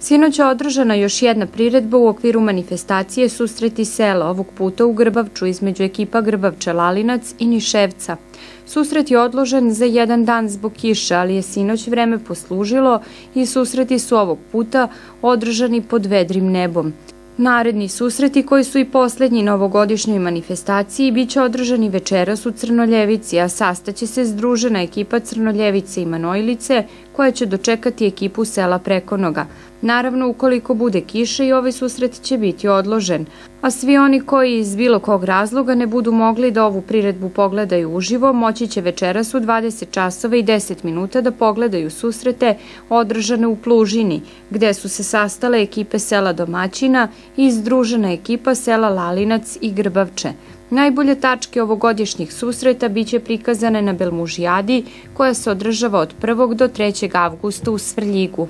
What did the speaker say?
Sinoć je održana još jedna priredba u okviru manifestacije Susreti sela, ovog puta u Grbavču između ekipa Grbavče Lalinac i Niševca. Susret je odložen za jedan dan zbog kiše, ali je sinoć vreme poslužilo i susreti su ovog puta održani pod vedrim nebom. Naredni susreti koji su i posljednji na ovogodišnjoj manifestaciji bit će održani večeras u Crnoljevici, a sastaće se združena ekipa Crnoljevice i Manojlice koja će dočekati ekipu sela Prekonoga. Naravno, ukoliko bude kiše i ovaj susret će biti odložen, a svi oni koji iz bilo kog razloga ne budu mogli da ovu priredbu pogledaju uživo, moći će večeras u 20 časova i 10 minuta da pogledaju susrete održane u Plužini, gde su se sastale ekipe sela Domaćina i združena ekipa sela Lalinac i Grbavče. Najbolje tačke ovogodišnjih susreta biće prikazane na Belmužijadi, koja se održava od 1. do 3. avgusta u Svrljigu.